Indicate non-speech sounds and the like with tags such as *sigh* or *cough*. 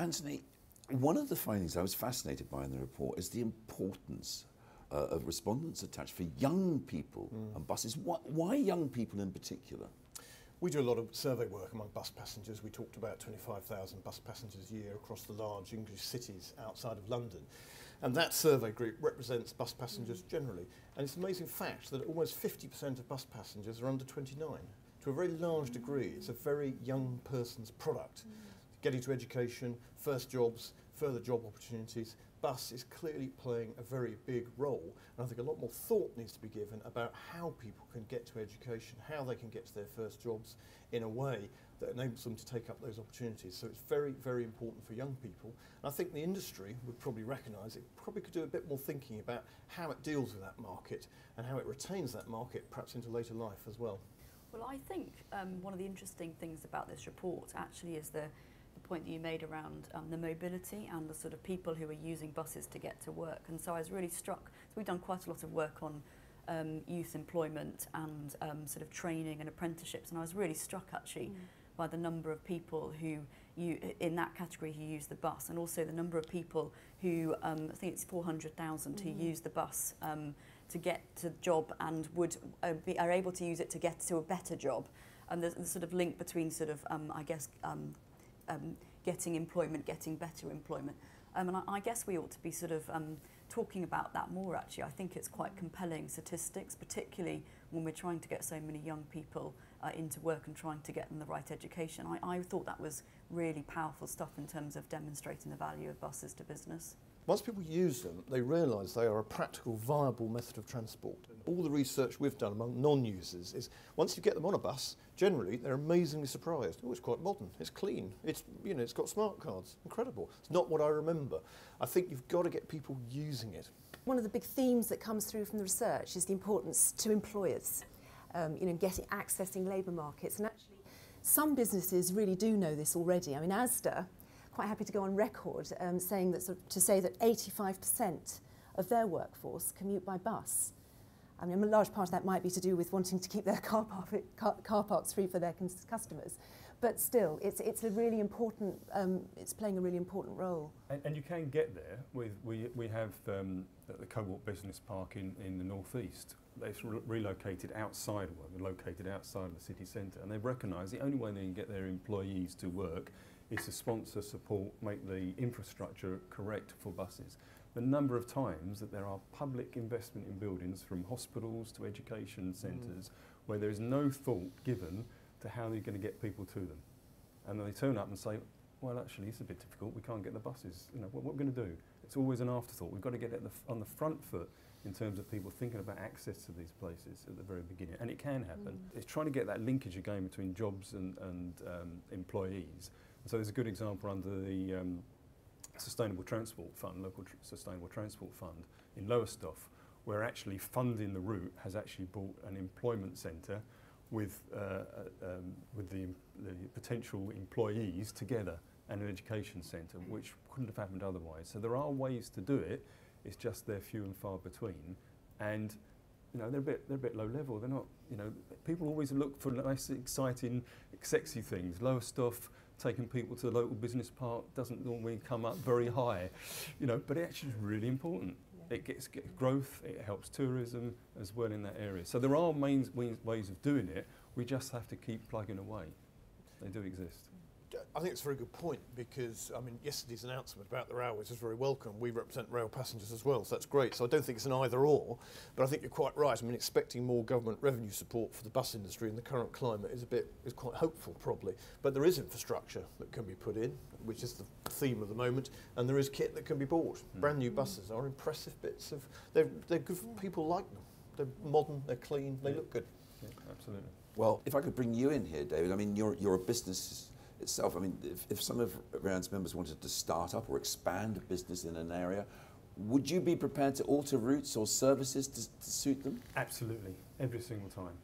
Anthony, one of the findings I was fascinated by in the report is the importance uh, of respondents attached for young people mm. and buses. Why, why young people in particular? We do a lot of survey work among bus passengers. We talked about 25,000 bus passengers a year across the large English cities outside of London. And that survey group represents bus passengers generally. And it's an amazing fact that almost 50% of bus passengers are under 29. To a very large degree, it's a very young person's product. Mm. Getting to education, first jobs, further job opportunities, bus is clearly playing a very big role. And I think a lot more thought needs to be given about how people can get to education, how they can get to their first jobs in a way that enables them to take up those opportunities. So it's very, very important for young people. And I think the industry would probably recognise it probably could do a bit more thinking about how it deals with that market and how it retains that market perhaps into later life as well. Well, I think um, one of the interesting things about this report actually is the the point that you made around um, the mobility and the sort of people who are using buses to get to work. And so I was really struck. So we've done quite a lot of work on um, youth employment and um, sort of training and apprenticeships. And I was really struck actually mm. by the number of people who you in that category who use the bus, and also the number of people who um, I think it's 400,000 mm. who use the bus um, to get to the job and would uh, be are able to use it to get to a better job. And there's the sort of link between sort of um, I guess um, um, getting employment, getting better employment. Um, and I, I guess we ought to be sort of um, talking about that more actually. I think it's quite compelling statistics, particularly when we're trying to get so many young people uh, into work and trying to get them the right education. I, I thought that was really powerful stuff in terms of demonstrating the value of buses to business. Once people use them, they realise they are a practical, viable method of transport. All the research we've done among non-users is once you get them on a bus, generally they're amazingly surprised. Oh, it's quite modern, it's clean, it's, you know, it's got smart cards, incredible. It's not what I remember. I think you've got to get people using it. One of the big themes that comes through from the research is the importance to employers, um, you know, getting accessing labour markets. And actually, some businesses really do know this already. I mean, Asda quite happy to go on record um, saying that, to say that 85% of their workforce commute by bus. I mean, a large part of that might be to do with wanting to keep their *laughs* car, park, car, car parks free for their customers. But still, it's, it's a really important, um, it's playing a really important role. And, and you can get there with, we, we have um, the Cobalt Business Park in, in the northeast. It's re relocated outside, well, located outside of the city centre, and they've recognised the only way they can get their employees to work is to sponsor, support, make the infrastructure correct for buses. The number of times that there are public investment in buildings from hospitals to education centres mm. where there is no thought given to how they're going to get people to them. And then they turn up and say, well, actually, it's a bit difficult. We can't get the buses. You know, what, what we're going to do? It's always an afterthought. We've got to get it on the front foot in terms of people thinking about access to these places at the very beginning. And it can happen. Mm. It's trying to get that linkage again between jobs and, and um, employees so there's a good example under the um, Sustainable Transport Fund, Local tr Sustainable Transport Fund in Lowestoft, where actually funding the route has actually brought an employment centre with, uh, uh, um, with the, the potential employees together and an education centre, which couldn't have happened otherwise. So there are ways to do it, it's just they're few and far between. And you know, they're a bit, they're a bit low level. They're not, you know, people always look for nice, exciting, sexy things. Lower Lowestoft, taking people to the local business park doesn't normally come up very high, you know, but it actually is really important. Yeah. It gets, gets growth, it helps tourism as well in that area. So there are main ways of doing it, we just have to keep plugging away. They do exist. I think it's a very good point because, I mean, yesterday's announcement about the railways is very welcome. We represent rail passengers as well, so that's great. So I don't think it's an either or, but I think you're quite right. I mean, expecting more government revenue support for the bus industry in the current climate is a bit, is quite hopeful probably. But there is infrastructure that can be put in, which is the theme of the moment, and there is kit that can be bought. Mm. Brand new buses are impressive bits of, they're, they're good, people like them. They're modern, they're clean, they yeah. look good. Yeah, absolutely. Well, if I could bring you in here, David, I mean, you're, you're a business itself. I mean, if, if some of RANZ's members wanted to start up or expand a business in an area, would you be prepared to alter routes or services to, to suit them? Absolutely, every single time.